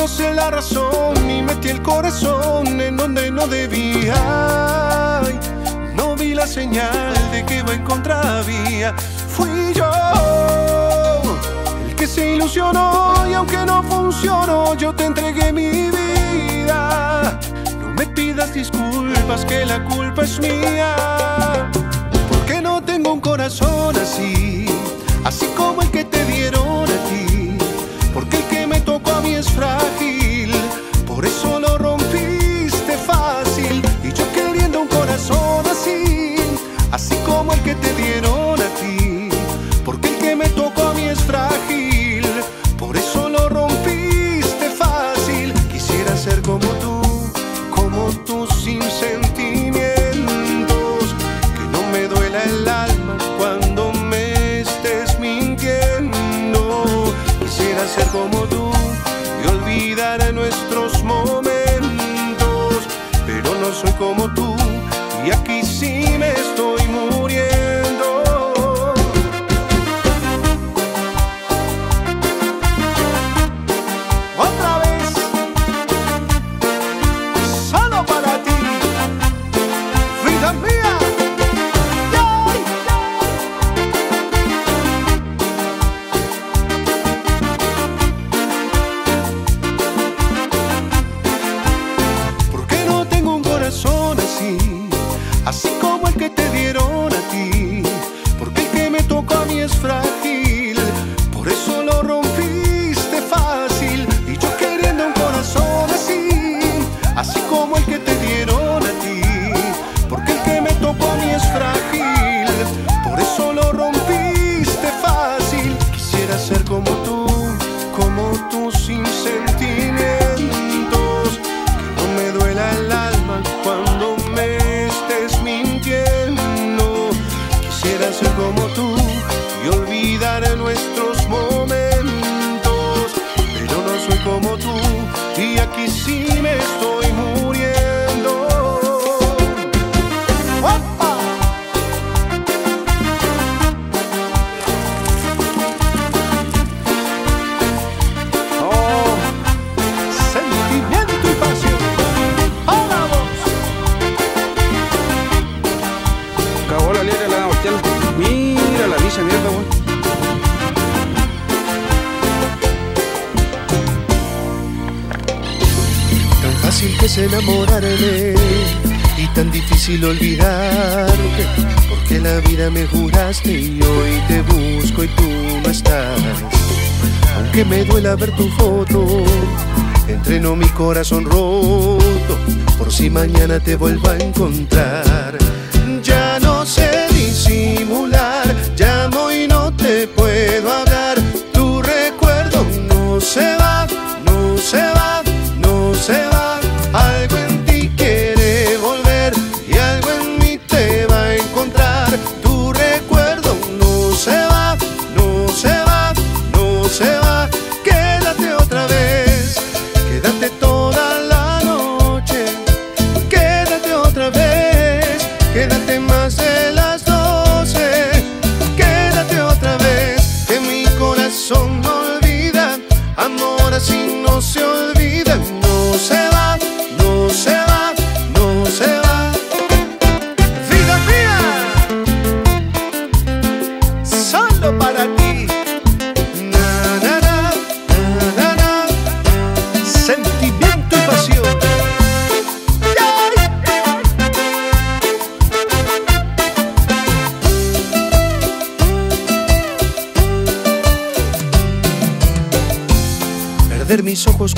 no sé la razón y metí el corazón en donde no debía. No vi la señal de que va en contravía. Fui yo el que se ilusionó y aunque no funcionó, yo te entregué mi vida. No me pidas disculpas que la culpa es mía. Porque no tengo un corazón así, así como el que te dieron a ti frágil. Y aquí sí me estoy muriendo. que sim. fácil que es enamorarme y tan difícil olvidarte, porque la vida me juraste y hoy te busco y tú no estás. Aunque me duela ver tu foto, entreno mi corazón roto, por si mañana te vuelva a encontrar. Ya no sé.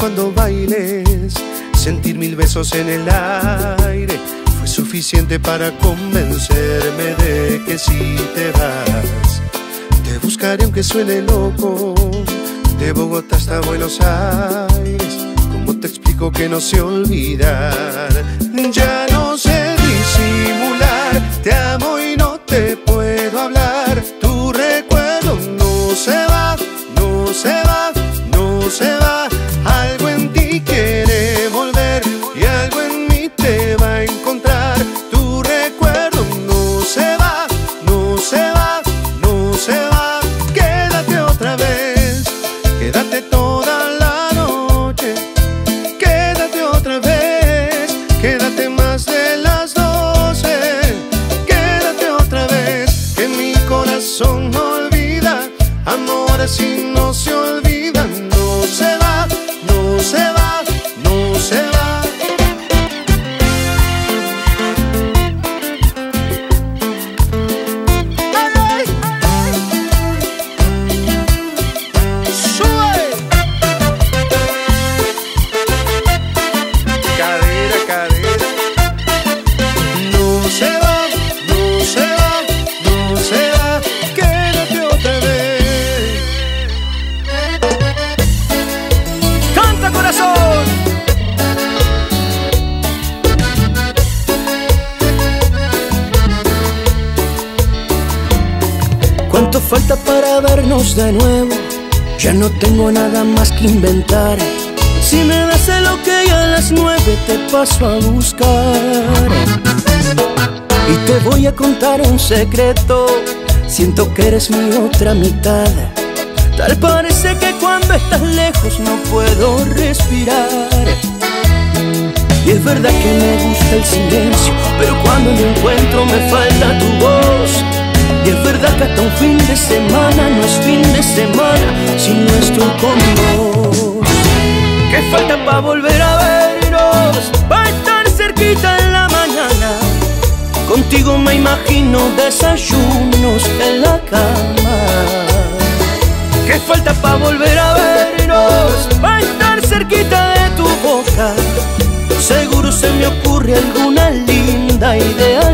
cuando bailes, sentir mil besos en el aire fue suficiente para convencerme de que si te vas, te buscaré aunque suene loco, de Bogotá hasta Buenos Aires, como te explico que no sé olvidar, ya no sé disimular, te amo y no te puedo De nuevo, ya no tengo nada más que inventar. Si me das el ok a las nueve te paso a buscar. Y te voy a contar un secreto, siento que eres mi otra mitad. Tal parece que cuando estás lejos no puedo respirar. Y es verdad que me gusta el silencio, pero cuando lo encuentro me falta tu voz. Y es verdad que hasta un fin de semana no es fin de semana si no con vos. ¿Qué falta para volver a vernos? Para estar cerquita en la mañana. Contigo me imagino desayunos en la cama. ¿Qué falta para volver a vernos? Para estar cerquita de tu boca. Seguro se me ocurre alguna linda idea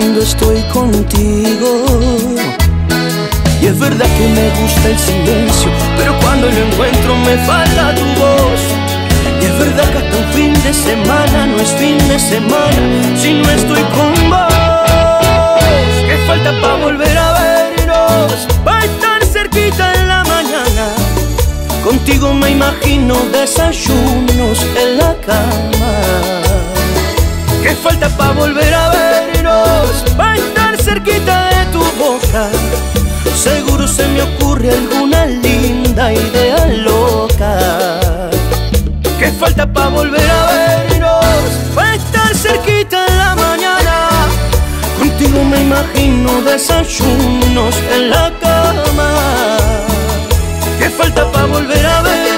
cuando estoy contigo. Y es verdad que me gusta el silencio, pero cuando lo encuentro me falta tu voz. Y es verdad que hasta un fin de semana no es fin de semana si no estoy con vos. ¿Qué falta para volver a vernos? Para estar cerquita en la mañana. Contigo me imagino desayunos en la cama. ¿Qué falta para volver a vernos? Para estar cerquita de tu boca. Seguro se me ocurre alguna linda idea loca. ¿Qué falta para volver a vernos? Para estar cerquita en la mañana. Contigo me imagino desayunos en la cama. ¿Qué falta para volver a vernos?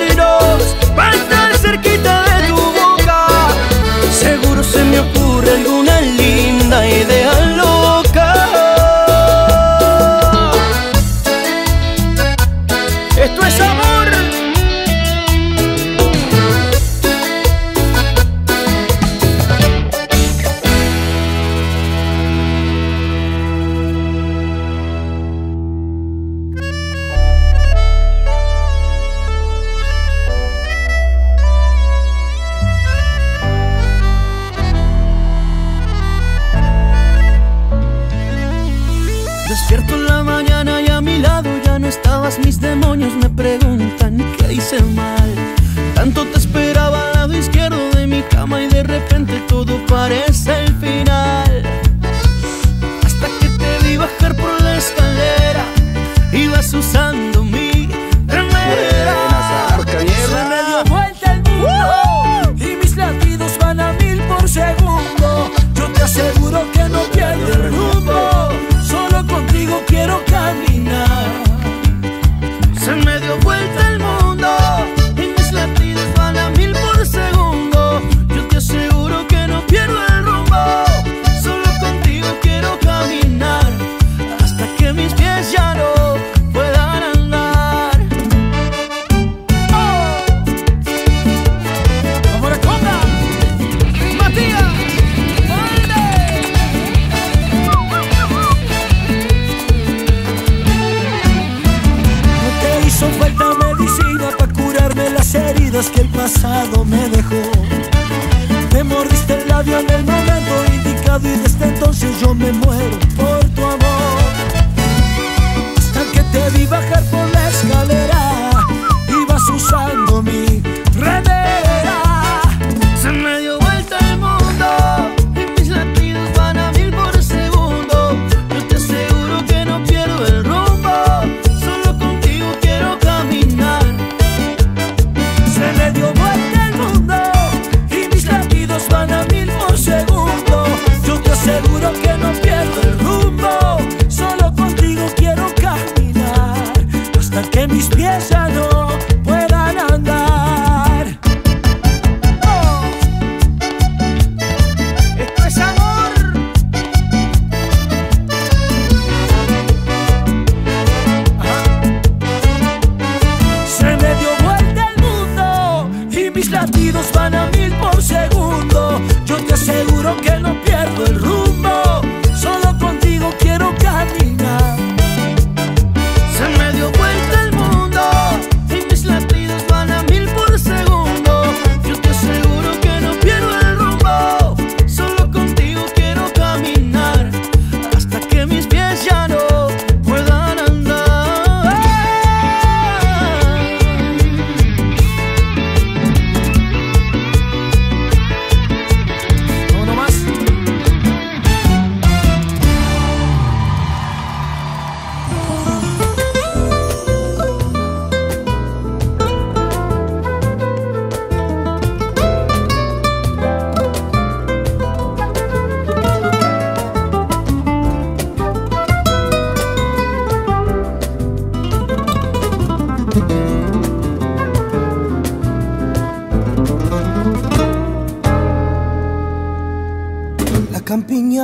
de mis pies ya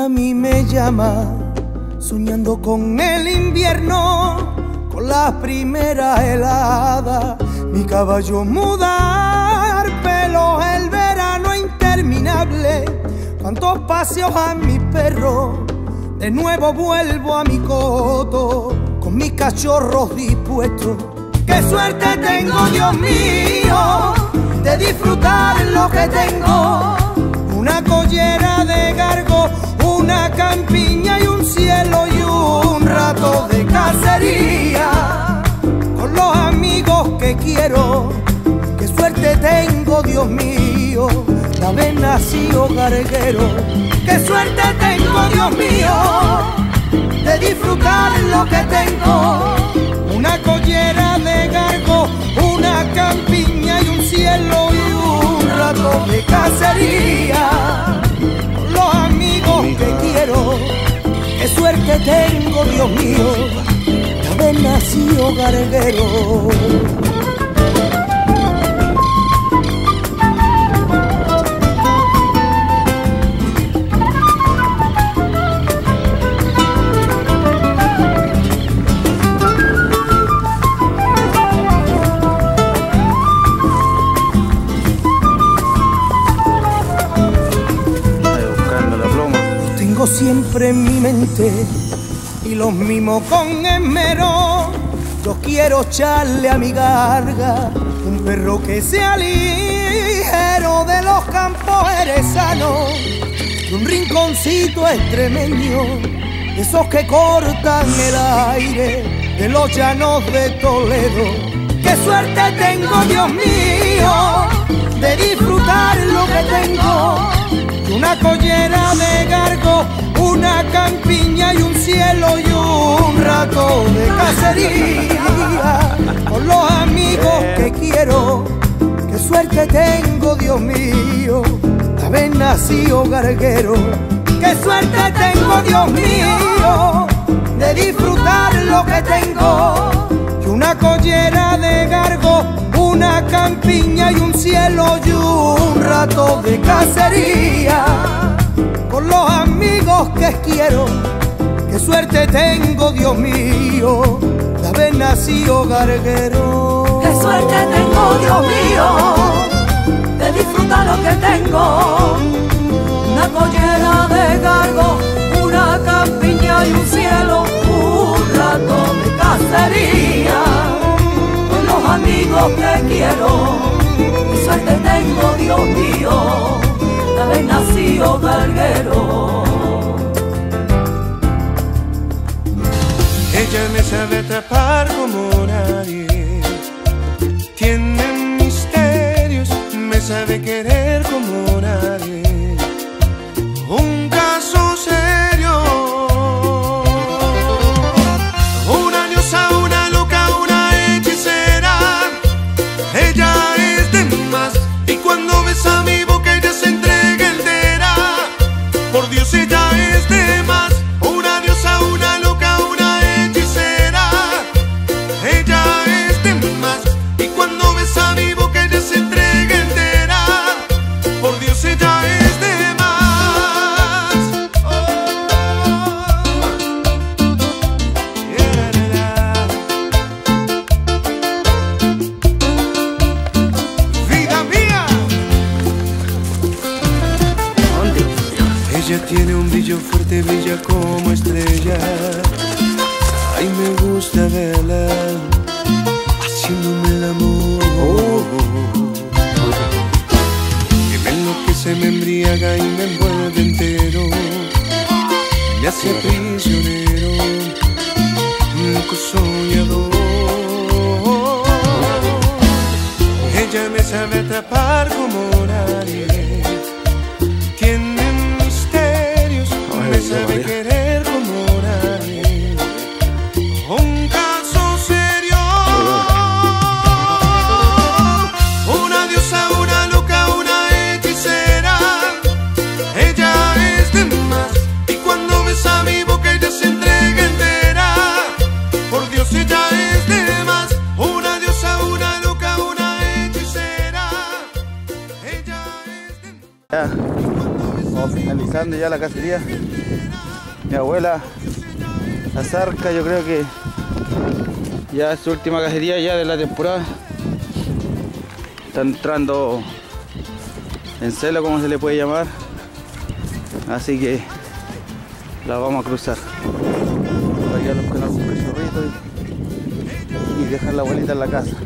a mí me llama, soñando con el invierno, con la primera helada, mi caballo mudar, pelo el verano interminable, cuantos paseos a mi perro, de nuevo vuelvo a mi coto, con mis cachorros dispuestos. ¡Qué suerte tengo, Dios mío, de disfrutar lo que tengo! Una collera de gargo, una campiña y un cielo y un rato de cacería. Con los amigos que quiero, qué suerte tengo, Dios mío, de haber nacido garguero. Qué suerte tengo, Dios mío, de disfrutar lo que tengo. Una collera de gargo, una campiña y un cielo y un rato de cacería. Suerte tengo, Dios mío, de nacido garguero. Siempre en mi mente y los mimo con esmero. Yo quiero echarle a mi garga un perro que sea ligero de los campos eresanos, de un rinconcito extremeño, esos que cortan el aire, de los llanos de Toledo. ¡Qué suerte tengo, Dios mío, de disfrutar lo que tengo! Una collera de gargo, una campiña y un cielo y un rato de cacería. Con los amigos que quiero, qué suerte tengo, Dios mío, de haber nacido garguero. Qué suerte tengo, Dios mío, de disfrutar lo que tengo. Y una collera de gargo, una campiña y un cielo y un rato de cacería. Qué suerte tengo, Dios mío, de haber nacido garguero. Qué suerte tengo, Dios mío, de disfrutar lo que tengo. Una collera de gargo, una campiña y un cielo, un rato de cacería. Con los amigos que quiero, qué suerte tengo, Dios mío, de haber nacido garguero. Ella me sabe atrapar como nadie. Tiene misterios, me sabe querer como nadie. Un caso serio. Una diosa, una loca, una hechicera. Ella es de más. Y cuando besa mi boca, ella se entrega entera. Por Dios, ella es de Ya, la cacería. Mi abuela, la zarca, yo creo que ya es su última cacería ya de la temporada. Está entrando en celo, como se le puede llamar. Así que la vamos a cruzar. Los con algún cachorrito y, y dejar la abuelita en la casa.